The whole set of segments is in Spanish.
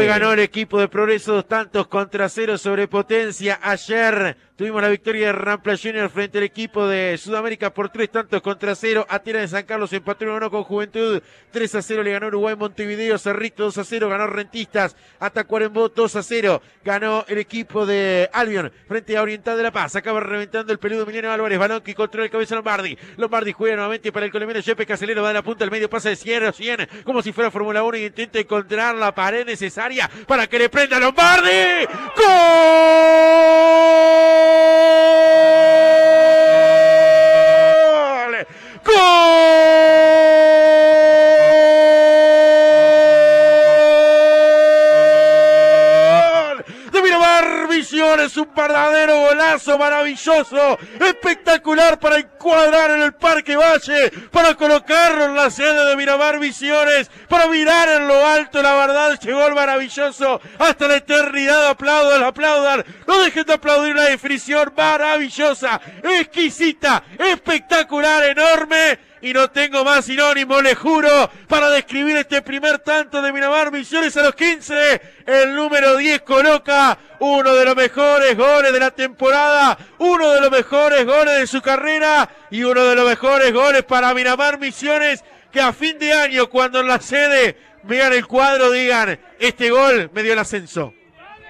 Hoy ganó el equipo de Progreso dos tantos contra cero sobre Potencia. Ayer tuvimos la victoria de Rampla Junior frente al equipo de Sudamérica por tres tantos contra cero. Atena de San Carlos empató 1 con Juventud. 3 a 0 le ganó Uruguay Montevideo. Cerrito 2 a 0 ganó Rentistas. Atacuarembó 2 a 0. Ganó el equipo de Albion frente a Oriental de La Paz. Acaba reventando el peludo Emiliano Álvarez. Balón que controla el cabeza Lombardi. Lombardi juega nuevamente para el colombiano Jepe Caselero. Va de la punta al medio. Pasa de 100 a 100 como si fuera Fórmula 1 y intenta encontrar la pared necesaria para que le prenda Lombardi. ¡Gol! Visiones, un verdadero golazo maravilloso, espectacular para encuadrar en el Parque Valle, para colocarlo en la sede de Miramar Visiones, para mirar en lo alto, la verdad, llegó el maravilloso, hasta la eternidad, aplaudan, aplaudan, no dejen de aplaudir una definición maravillosa, exquisita, espectacular, enorme, y no tengo más sinónimo, le juro, para describir este primer tanto de Miramar Misiones a los 15. El número 10 coloca uno de los mejores goles de la temporada, uno de los mejores goles de su carrera y uno de los mejores goles para Miramar Misiones que a fin de año, cuando en la sede vean el cuadro, digan, este gol me dio el ascenso.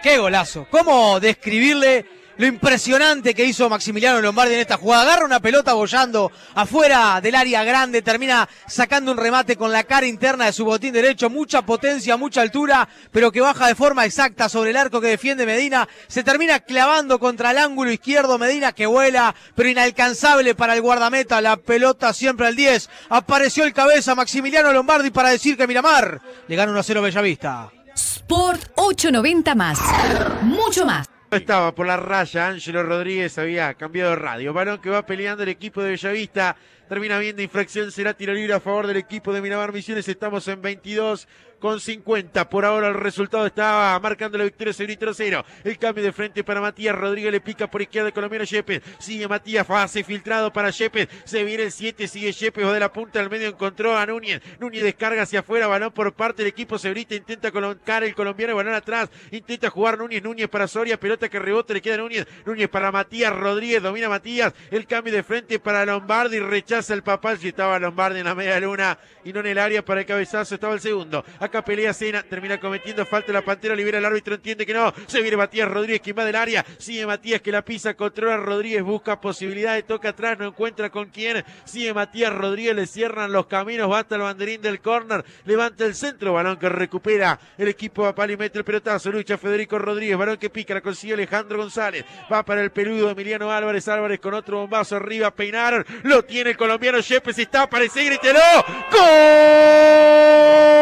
¡Qué golazo! ¿Cómo describirle lo impresionante que hizo Maximiliano Lombardi en esta jugada. Agarra una pelota bollando afuera del área grande, termina sacando un remate con la cara interna de su botín derecho, mucha potencia, mucha altura, pero que baja de forma exacta sobre el arco que defiende Medina. Se termina clavando contra el ángulo izquierdo Medina que vuela, pero inalcanzable para el guardameta. La pelota siempre al 10. Apareció el cabeza Maximiliano Lombardi para decir que Miramar le gana 1-0 Bellavista. Sport 890 más. Mucho más. Estaba por la raya, Ángelo Rodríguez había cambiado de radio. Balón que va peleando el equipo de Bellavista. Termina viendo infracción, será tiro libre a favor del equipo de Miramar Misiones. Estamos en 22 con 50. Por ahora el resultado estaba marcando la victoria sobre cero. El cambio de frente para Matías Rodríguez le pica por izquierda el colombiano Yepes. Sigue Matías, fase filtrado para Yepes. Se viene el 7, sigue Yepes o de la punta al medio encontró a Núñez. Núñez descarga hacia afuera, balón por parte del equipo Sebrita. Intenta colocar el colombiano, balón atrás. Intenta jugar Núñez, Núñez para Soria. Pelota que rebota, le queda Núñez. Núñez para Matías Rodríguez, domina Matías. El cambio de frente para Lombardi, rechaza el papal. Si estaba Lombardi en la media luna y no en el área para el cabezazo, estaba el segundo. Acá pelea Cena, termina cometiendo falta la pantera, libera el árbitro, entiende que no. Se viene Matías Rodríguez, quien va del área. Sigue Matías que la pisa, controla Rodríguez, busca posibilidades, toca atrás, no encuentra con quién. Sigue Matías Rodríguez, le cierran los caminos, basta el banderín del córner, levanta el centro, balón que recupera el equipo Papal y mete el pelotazo, lucha Federico Rodríguez, balón que pica, la consigue Alejandro González, va para el peludo Emiliano Álvarez, Álvarez con otro bombazo arriba, peinar, lo tiene el colombiano Yepes, está para ese grítelo, ¡Gol!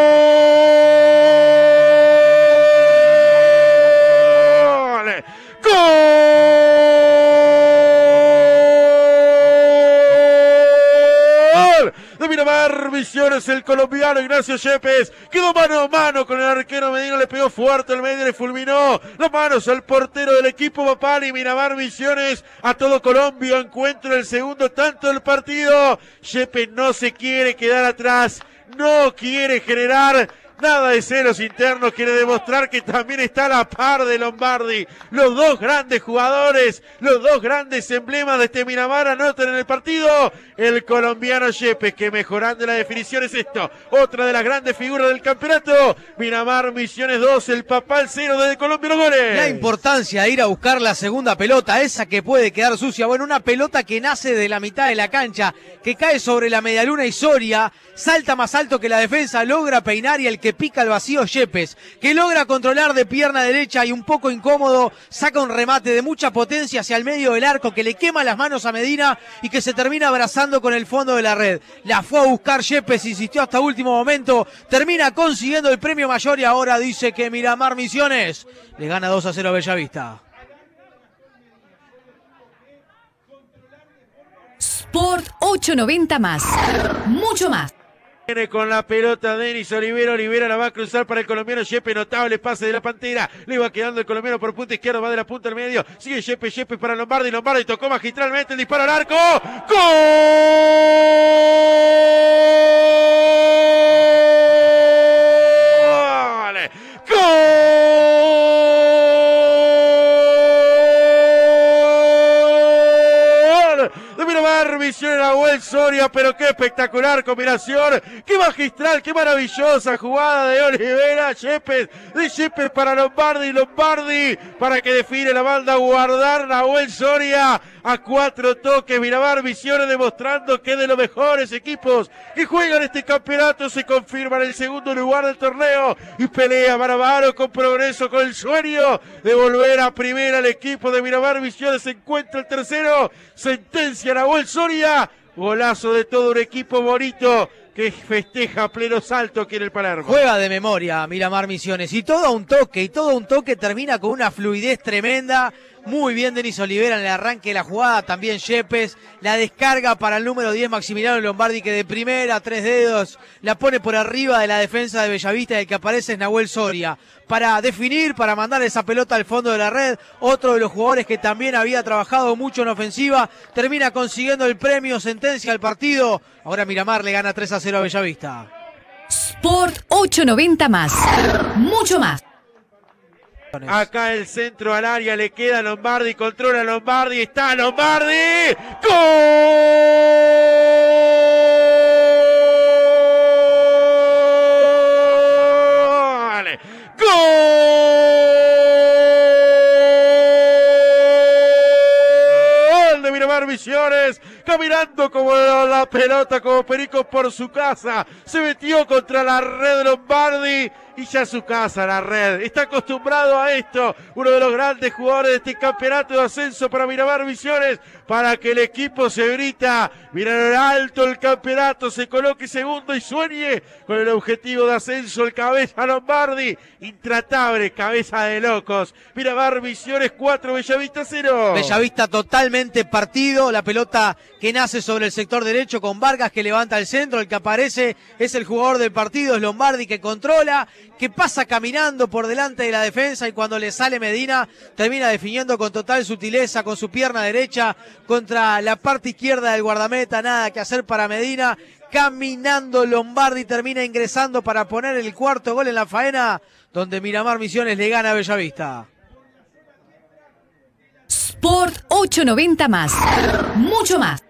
De Miramar Misiones, el colombiano Ignacio Yepes quedó mano a mano con el arquero Medina, le pegó fuerte al medio, le fulminó las manos al portero del equipo Papal y Miramar Misiones a todo Colombia encuentra el segundo tanto del partido. Yepes no se quiere quedar atrás, no quiere generar Nada de celos internos, quiere demostrar que también está a la par de Lombardi. Los dos grandes jugadores, los dos grandes emblemas de este Miramar anotan en el partido. El colombiano Yepes, que mejorando la definición es esto. Otra de las grandes figuras del campeonato. Miramar Misiones 2, el Papal 0 desde Colombia los goles. La importancia de ir a buscar la segunda pelota, esa que puede quedar sucia. Bueno, una pelota que nace de la mitad de la cancha, que cae sobre la medialuna y Soria, salta más alto que la defensa, logra peinar y el que pica el vacío Yepes, que logra controlar de pierna derecha y un poco incómodo, saca un remate de mucha potencia hacia el medio del arco que le quema las manos a Medina y que se termina abrazando con el fondo de la red. La fue a buscar Yepes, insistió hasta último momento, termina consiguiendo el premio mayor y ahora dice que Miramar Misiones le gana 2 a 0 a Bellavista. Sport 890 más. Mucho más. Viene con la pelota Denis Olivera. Olivera la va a cruzar para el colombiano Yepe. Notable pase de la pantera. Le va quedando el colombiano por punta izquierda. Va de la punta al medio. Sigue Yepe. Yepe para Lombardi. Lombardi tocó magistralmente el disparo al arco. ¡Gol! Miramar, Misiones Nahuel Soria, pero qué espectacular combinación, qué magistral, qué maravillosa jugada de Olivera, Yepes, de Yepes para Lombardi, Lombardi, para que define la banda guardar Nahuel Soria a cuatro toques, Miramar, Misiones demostrando que de los mejores equipos que juegan este campeonato se confirma en el segundo lugar del torneo y pelea Maravaro con progreso, con el sueño de volver a primera el equipo de Miramar, Misiones se encuentra el tercero, sentencia Nahuel Soria, golazo de todo un equipo bonito que festeja a pleno salto aquí en el Palermo. Juega de memoria Miramar Misiones y todo un toque, y todo un toque termina con una fluidez tremenda. Muy bien Denis Olivera en el arranque de la jugada, también Yepes, la descarga para el número 10 Maximiliano Lombardi que de primera, tres dedos, la pone por arriba de la defensa de Bellavista y el que aparece Nahuel Soria. Para definir, para mandar esa pelota al fondo de la red, otro de los jugadores que también había trabajado mucho en ofensiva, termina consiguiendo el premio, sentencia al partido. Ahora Miramar le gana 3 a 0 a Bellavista. Sport 890 más. Mucho más. Acá el centro al área le queda Lombardi, controla Lombardi, está Lombardi. ¡Gol! ¡Gol! De Miramar Misiones, caminando como la pelota, como Perico por su casa. Se metió contra la red de Lombardi y ya su casa, la red. Está acostumbrado a esto. Uno de los grandes jugadores de este campeonato de ascenso para Miramar Misiones. Para que el equipo se grita. Mirar alto el campeonato. Se coloque segundo y sueñe con el objetivo de ascenso. El cabeza Lombardi. Intratable, cabeza de locos. Miramar Misiones 4, Bellavista 0. Bellavista totalmente partido. La pelota que nace sobre el sector derecho con Vargas que levanta el centro. El que aparece es el jugador del partido, es Lombardi que controla que pasa caminando por delante de la defensa y cuando le sale Medina termina definiendo con total sutileza con su pierna derecha contra la parte izquierda del guardameta, nada que hacer para Medina, caminando Lombardi termina ingresando para poner el cuarto gol en la faena donde Miramar Misiones le gana a Bellavista. Sport 890 más. Mucho más.